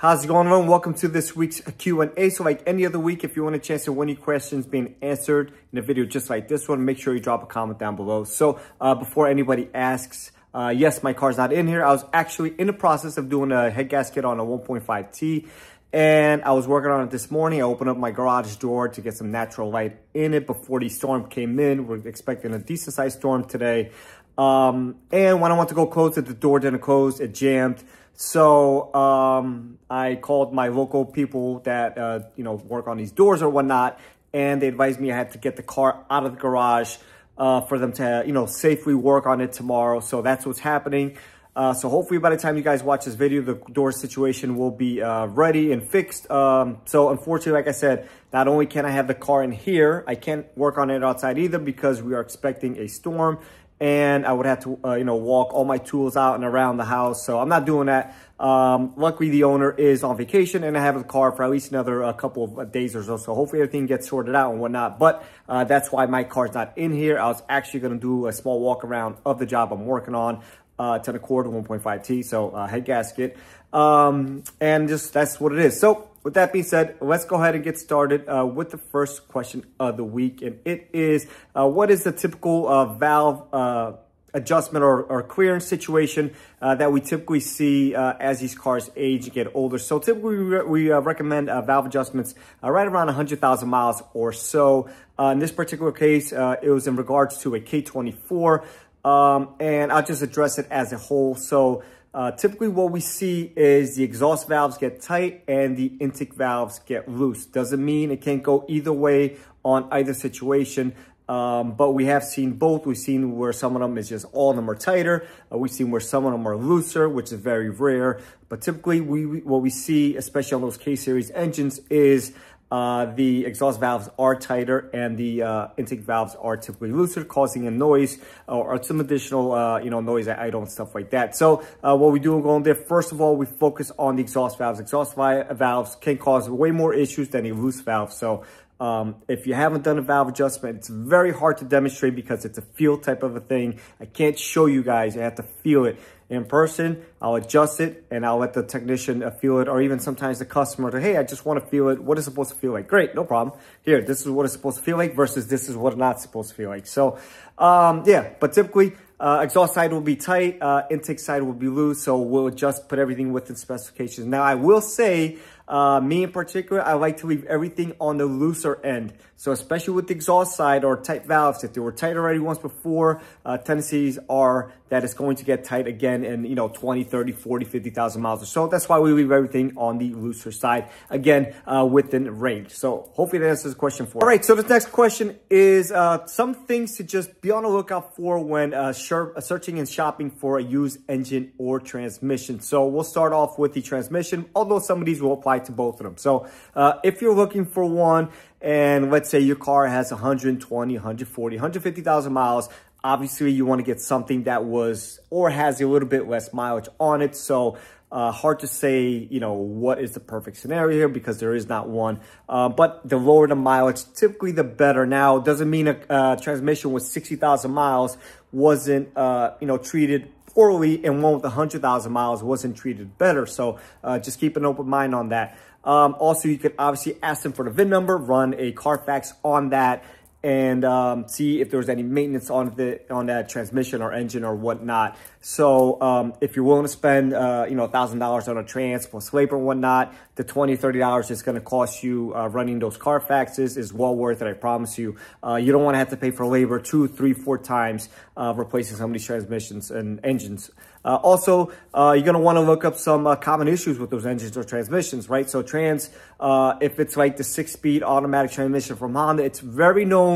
How's it going, everyone? Welcome to this week's Q&A. So like any other week, if you want a chance to win your questions being answered in a video just like this one, make sure you drop a comment down below. So uh, before anybody asks, uh, yes, my car's not in here. I was actually in the process of doing a head gasket on a 1.5T and I was working on it this morning. I opened up my garage door to get some natural light in it before the storm came in. We're expecting a decent sized storm today. Um, and when I went to go close it, the door didn't close, it jammed. So um, I called my local people that, uh, you know, work on these doors or whatnot, and they advised me I had to get the car out of the garage uh, for them to, you know, safely work on it tomorrow. So that's what's happening. Uh, so hopefully by the time you guys watch this video, the door situation will be uh, ready and fixed. Um, so unfortunately, like I said, not only can I have the car in here, I can't work on it outside either because we are expecting a storm and I would have to, uh, you know, walk all my tools out and around the house. So I'm not doing that. Um, luckily, the owner is on vacation and I have the car for at least another uh, couple of uh, days or so. So hopefully everything gets sorted out and whatnot. But uh, that's why my car's not in here. I was actually going to do a small walk around of the job I'm working on. Uh, 10 Accord 1.5T, so uh, head gasket. Um, and just that's what it is. So with that being said, let's go ahead and get started uh, with the first question of the week. And it is, uh, what is the typical uh, valve uh, adjustment or, or, clearance situation uh, that we typically see uh, as these cars age and get older? So typically we, we recommend valve adjustments right around 100,000 miles or so. in this particular case, it was in regards to a K24. Um, and I'll just address it as a whole. So uh, typically what we see is the exhaust valves get tight and the intake valves get loose. Doesn't mean it can't go either way on either situation. Um, but we have seen both. We've seen where some of them is just all of them are tighter. Uh, we've seen where some of them are looser, which is very rare. But typically we, what we see, especially on those K-Series engines, is uh, the exhaust valves are tighter and the uh, intake valves are typically looser, causing a noise or, or some additional, uh, you know, noise at idle and stuff like that. So uh, what we do going there, first of all, we focus on the exhaust valves. Exhaust valves can cause way more issues than a loose valve. So um, if you haven't done a valve adjustment, it's very hard to demonstrate because it's a feel type of a thing. I can't show you guys. I have to feel it in person. I'll adjust it and I'll let the technician uh, feel it or even sometimes the customer to, hey, I just want to feel it. What is supposed to feel like? Great, no problem. Here, this is what it's supposed to feel like versus this is what it's not supposed to feel like. So, um, yeah, but typically uh, exhaust side will be tight, uh, intake side will be loose. So we'll just put everything within specifications. Now I will say, uh, me in particular, I like to leave everything on the looser end. So especially with the exhaust side or tight valves, if they were tight already once before, uh, tendencies are that it's going to get tight again in, you know, 20, 30, 40, 50,000 miles or so. That's why we leave everything on the looser side, again, uh, within range. So hopefully that answers the question for you. All right, so this next question is uh, some things to just be on the lookout for when uh, searching and shopping for a used engine or transmission. So we'll start off with the transmission, although some of these will apply to both of them. So uh, if you're looking for one and let's say your car has 120, 140, 150,000 miles, obviously you want to get something that was or has a little bit less mileage on it. So uh, hard to say, you know, what is the perfect scenario here because there is not one. Uh, but the lower the mileage, typically the better. Now, doesn't mean a transmission with 60,000 miles wasn't, uh, you know, treated poorly and one with 100,000 miles wasn't treated better. So uh, just keep an open mind on that. Um, also, you could obviously ask them for the VIN number, run a Carfax on that, and um, see if there's any maintenance on the on that transmission or engine or whatnot. So um, if you're willing to spend, uh, you know, $1,000 on a trans plus labor and whatnot, the $20, $30 it's going to cost you uh, running those Carfaxes is well worth it, I promise you. Uh, you don't want to have to pay for labor two, three, four times uh, replacing some of these transmissions and engines. Uh, also, uh, you're going to want to look up some common issues with those engines or transmissions, right? So trans, if it's like the six-speed automatic transmission from Honda, it's very known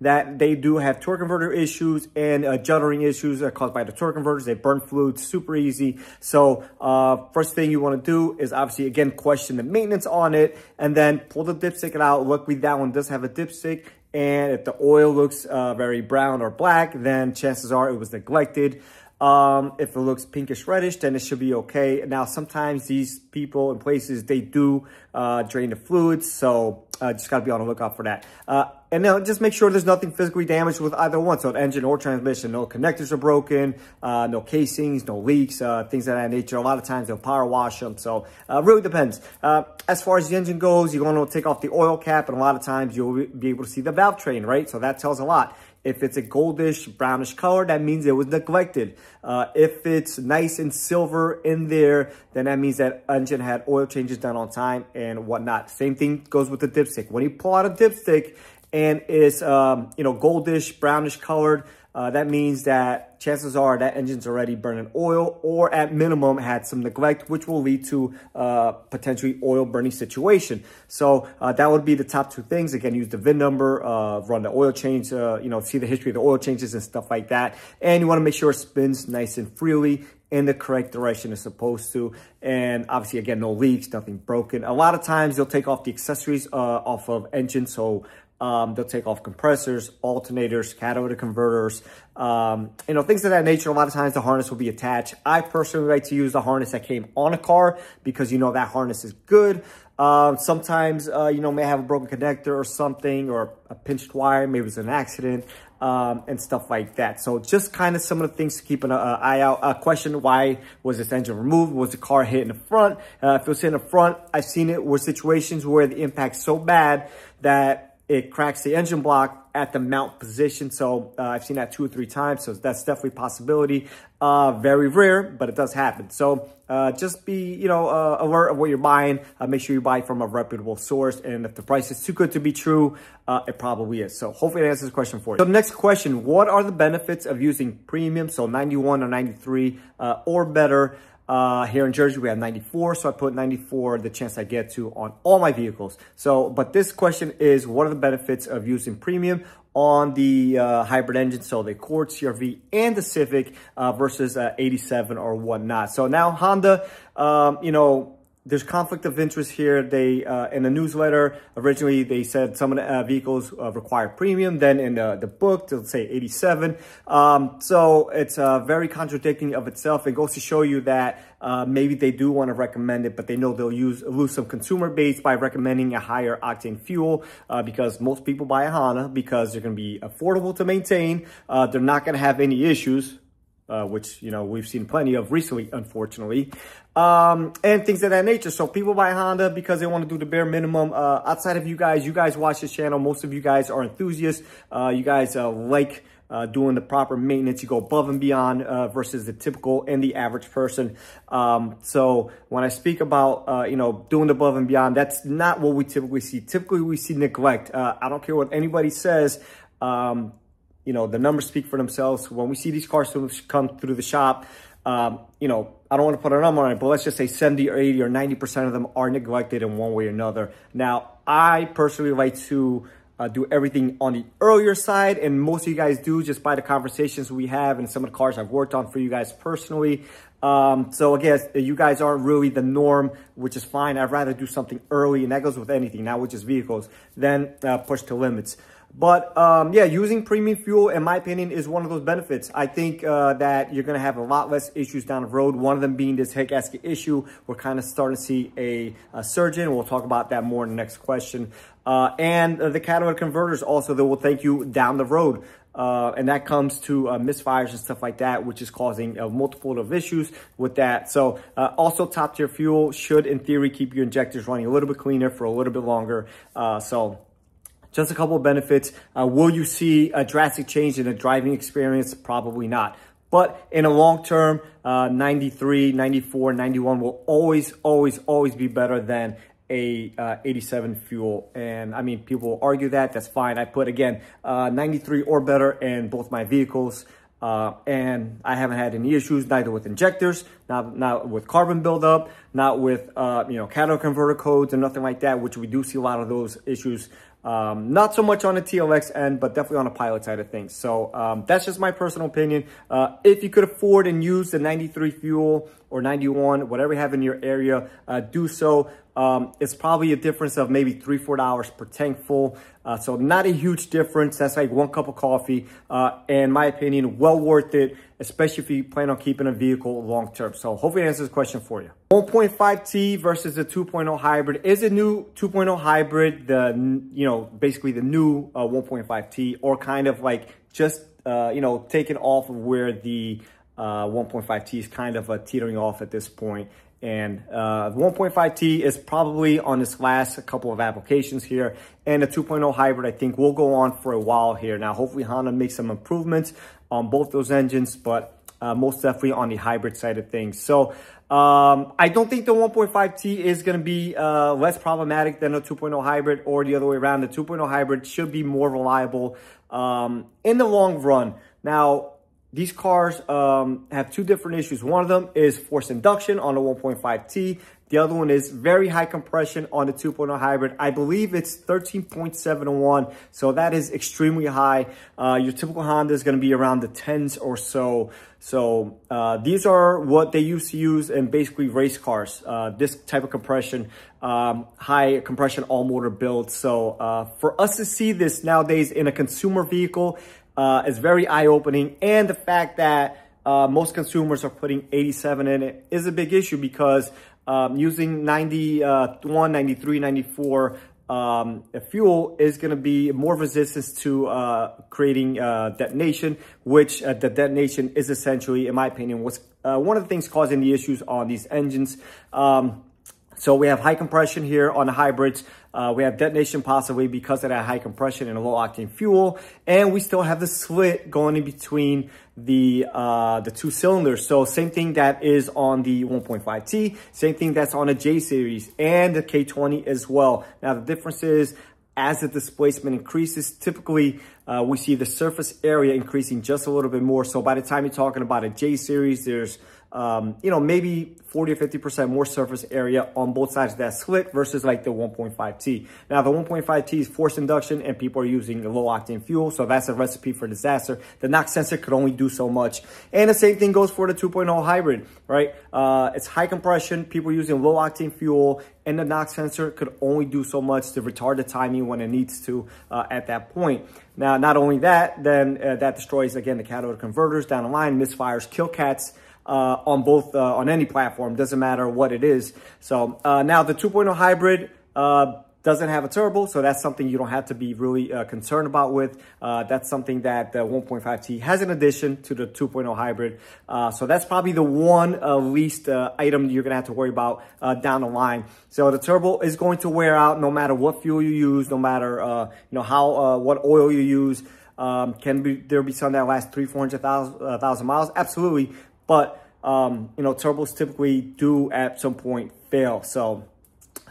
that they do have torque converter issues and uh, juddering issues are caused by the torque converters. They burn fluid super easy. So uh, first thing you want to do is obviously, again, question the maintenance on it and then pull the dipstick out. Luckily, that one does have a dipstick. And if the oil looks very brown or black, then chances are it was neglected. Um, if it looks pinkish reddish, then it should be okay. Now, sometimes these people and places, they do uh, drain the fluids, so uh, just got to be on the lookout for that. Uh, and now just make sure there's nothing physically damaged with either one. So engine or transmission, no connectors are broken, uh, no casings, no leaks, uh, things of that nature. A lot of times they'll power wash them. So uh, really depends. Uh, as far as the engine goes, you're going to take off the oil cap and a lot of times you'll be able to see the valve train, right? So that tells a lot. If it's a goldish, brownish color, that means it was neglected. Uh, if it's nice and silver in there, then that means that engine had oil changes done on time and whatnot. Same thing goes with the dipstick. When you pull out a dipstick and it's, um, you know, goldish, brownish colored, uh, that means that chances are that engine's already burning oil or at minimum had some neglect, which will lead to uh, potentially oil burning situation. So uh, that would be the top two things. Again, use the VIN number, uh, run the oil change, uh, you know, see the history of the oil changes and stuff like that. And you want to make sure it spins nice and freely in the correct direction it's supposed to. And obviously, again, no leaks, nothing broken. A lot of times you'll take off the accessories uh, off of engine. So um, they'll take off compressors, alternators, catalytic converters, um, you know, things of that nature. A lot of times the harness will be attached. I personally like to use the harness that came on a car because you know that harness is good. Uh, sometimes, uh, you know, may have a broken connector or something or a pinched wire, maybe it's an accident um, and stuff like that. So just kind of some of the things to keep an uh, eye out. A question, why was this engine removed? Was the car hit in the front? Uh, if it was hit in the front, I've seen it were situations where the impact's so bad that it cracks the engine block at the mount position. So uh, I've seen that two or three times. So that's definitely a possibility. Uh, very rare, but it does happen. So uh, just be, you know, uh, alert of what you're buying. Uh, make sure you buy from a reputable source. And if the price is too good to be true, uh, it probably is. So hopefully that answers the question for you. So the next question, what are the benefits of using premium? So 91 or 93 or better uh, here in Jersey, we have 94, so I put 94, the chance I get to on all my vehicles. So, but this question is, what are the benefits of using premium on the uh, hybrid engine, so the Accord, CRV, and the Civic uh, versus uh, 87 or whatnot. So now Honda, um, you know, there's conflict of interest here. They, uh, in the newsletter, originally they said some of the uh, vehicles uh, require premium. Then in the, the book, they'll say 87. Um, so it's uh, very contradicting of itself. It goes to show you that uh, maybe they do want to recommend it, but they know they'll use lose some consumer base by recommending a higher octane fuel uh, because most people buy a Honda because they're going to be affordable to maintain. they're not going to have any issues uh, which, you know, we've seen plenty of recently, unfortunately, um, and things of that nature. So people buy Honda because they want to do the bare minimum. Uh, outside of you guys, you guys watch this channel. Most of you guys are enthusiasts. Uh, you guys uh, like uh, doing the proper maintenance. You go above and beyond versus the typical and the average person. Um, so when I speak about, you know, doing above and beyond, that's not what we typically see. Typically, we see neglect. I don't care what anybody says. Um, you know, the numbers speak for themselves. When we see these cars come through the shop, um, you know, I don't want to put a number on it, but let's just say 70 or 80 or 90% of them are neglected in one way or another. Now, I personally like to uh, do everything on the earlier side, and most of you guys do just by the conversations we have and some of the cars I've worked on for you guys personally. Um, so again, you guys aren't really the norm, which is fine. I'd rather do something early, and that goes with anything, not with just vehicles, than uh, push to limits. But um, yeah, using premium fuel, in my opinion, is one of those benefits. I think uh, that you're going to have a lot less issues down the road. One of them being this head gasket issue. We're kind of starting to see a, a surgeon. We'll talk about that more in the next question. Uh, and uh, the catalytic converters also that will thank you down the road. Uh, and that comes to uh, misfires and stuff like that, which is causing a uh, multiple of issues with that. So uh, also top tier fuel should, in theory, keep your injectors running a little bit cleaner for a little bit longer. Uh, so just a couple of benefits. Uh, will you see a drastic change in the driving experience? Probably not. But in a long term, uh, 93, 94, 91 will always, always, always be better than a uh, 87 fuel. And I mean, people will argue that, that's fine. I put again, uh, 93 or better in both my vehicles. Uh, and I haven't had any issues, neither with injectors, not, not with carbon buildup, not with, uh, you know, catalytic converter codes and nothing like that, which we do see a lot of those issues um, not so much on the TLX end, but definitely on the pilot side of things. So um, that's just my personal opinion. Uh, if you could afford and use the 93 fuel or 91, whatever you have in your area, uh, do so. Um, it's probably a difference of maybe three, four dollars per tank full. Uh, so not a huge difference. That's like one cup of coffee. Uh, in my opinion, well worth it, especially if you plan on keeping a vehicle long term. So hopefully I answers the question for you. 1.5T versus the 2.0 hybrid is a new 2.0 hybrid, the, you know, basically the new uh, 1.5T or kind of like just, uh, you know, taken off of where the uh, 1.5T is kind of uh, teetering off at this point. And uh, 1.5T is probably on its last couple of applications here. And the 2.0 hybrid, I think, will go on for a while here. Now, hopefully Honda makes some improvements on both those engines, but uh, most definitely on the hybrid side of things. So um, I don't think the 1.5T is going to be uh, less problematic than the 2.0 hybrid or the other way around. The 2.0 hybrid should be more reliable um, in the long run. Now, these cars um, have two different issues. One of them is forced induction on the 1.5T. The other one is very high compression on the 2.0 hybrid. I believe it's 13.701, so that is extremely high. Uh, your typical Honda is going to be around the 10s or so. So uh, these are what they used to use in basically race cars, uh, this type of compression, um, high compression all motor build. So uh, for us to see this nowadays in a consumer vehicle, uh, is very eye-opening. And the fact that uh, most consumers are putting 87 in it is a big issue because um, using 91, 93, 94 um, fuel is going to be more resistance to uh, creating uh, detonation, which uh, the detonation is essentially, in my opinion, was uh, one of the things causing the issues on these engines. Um, so we have high compression here on the hybrids. Uh, we have detonation possibly because of that high compression and a low octane fuel. And we still have the slit going in between the uh, the two cylinders. So same thing that is on the 1.5T, same thing that's on the J series and the K20 as well. Now the difference is as the displacement increases, typically uh, we see the surface area increasing just a little bit more. So by the time you're talking about a J series, there's um, you know, maybe 40 or 50% more surface area on both sides of that slit versus like the 1.5T. Now the 1.5T is forced induction and people are using low octane fuel. So that's a recipe for disaster. The knock sensor could only do so much. And the same thing goes for the 2.0 hybrid, right? Uh, it's high compression, people using low octane fuel and the knock sensor could only do so much to retard the timing when it needs to uh, at that point. Now, not only that, then uh, that destroys again the catalytic converters down the line, misfires, kill cats, uh, on both, uh, on any platform, doesn't matter what it is. So uh, now the 2.0 hybrid uh, doesn't have a turbo, so that's something you don't have to be really uh, concerned about with. Uh, that's something that the 1.5T has in addition to the 2.0 hybrid. so that's probably the one least item you're gonna have to worry about down the line. So the turbo is going to wear out no matter what fuel you use, no matter you know how what oil you use. Um, can be, there be some that last three, 400,000 uh, miles? Absolutely. But, um, you know, turbos typically do at some point fail. So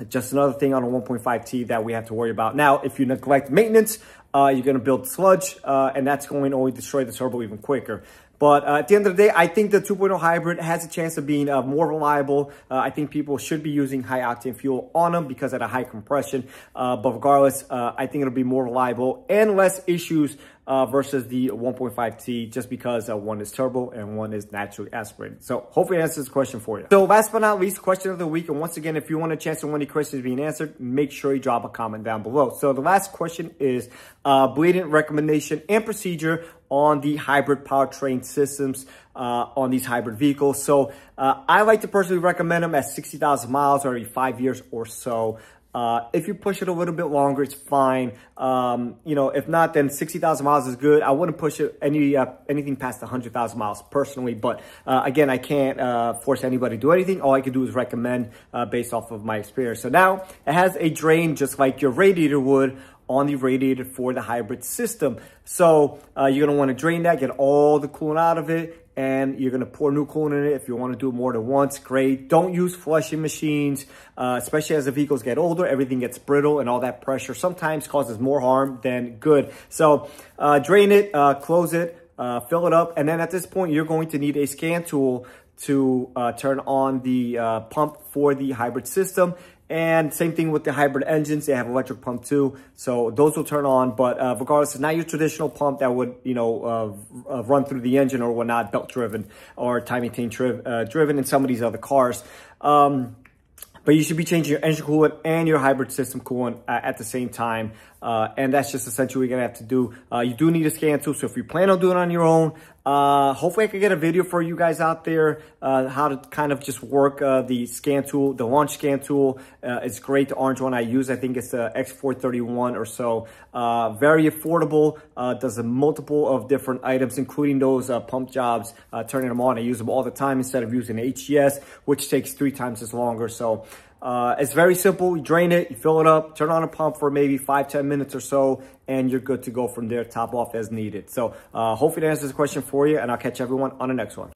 just another thing on a 1.5T that we have to worry about. Now, if you neglect maintenance, uh, you're going to build sludge, uh, and that's going to only destroy the turbo even quicker. But uh, at the end of the day, I think the 2.0 hybrid has a chance of being uh, more reliable. Uh, I think people should be using high octane fuel on them because of the high compression. Uh, but regardless, uh, I think it'll be more reliable and less issues uh, versus the 1.5T just because one is turbo and one is naturally aspirated. So hopefully answers this question for you. So last but not least, question of the week. And once again, if you want a chance of the questions being answered, make sure you drop a comment down below. So the last question is uh, bleeding recommendation and procedure on the hybrid powertrain systems uh, on these hybrid vehicles. So uh, I like to personally recommend them at 60,000 miles or every five years or so. Uh, if you push it a little bit longer, it's fine. Um, you know, if not, then 60,000 miles is good. I wouldn't push it any uh, anything past 100,000 miles personally. But uh, again, I can't uh, force anybody to do anything. All I can do is recommend uh, based off of my experience. So now it has a drain just like your radiator would on the radiator for the hybrid system. So uh, you're gonna wanna drain that, get all the coolant out of it, and you're gonna pour new coolant in it. If you wanna do it more than once, great. Don't use flushing machines, uh, especially as the vehicles get older, everything gets brittle and all that pressure sometimes causes more harm than good. So uh, drain it, uh, close it, uh, fill it up, and then at this point, you're going to need a scan tool to uh, turn on the pump for the hybrid system And same thing with the hybrid engines. They have electric pump too. So those will turn on. But uh, regardless, it's not your traditional pump that would, you know, uh, uh, run through the engine or whatnot, belt driven or timing chain uh, driven in some of these other cars. Um, but you should be changing your engine coolant and your hybrid system coolant uh, at the same time. Uh, and that's just essentially what you're gonna have to do. Uh, you do need a scan tool. So if you plan on doing it on your own, uh, hopefully I can get a video for you guys out there, uh, how to kind of just work uh, the scan tool, the launch scan tool. it's great, the orange one I use. I think it's the X431 or so. very affordable, does a multiple of different items, including those pump jobs, turning them on. I use them all the time instead of using HDS, which takes three times as longer. So uh, it's very simple. You drain it, you fill it up, turn on a pump for maybe five ten minutes or so, and you're good to go from there, top off as needed. So uh, hopefully that answers the question for you, and I'll catch everyone on the next one.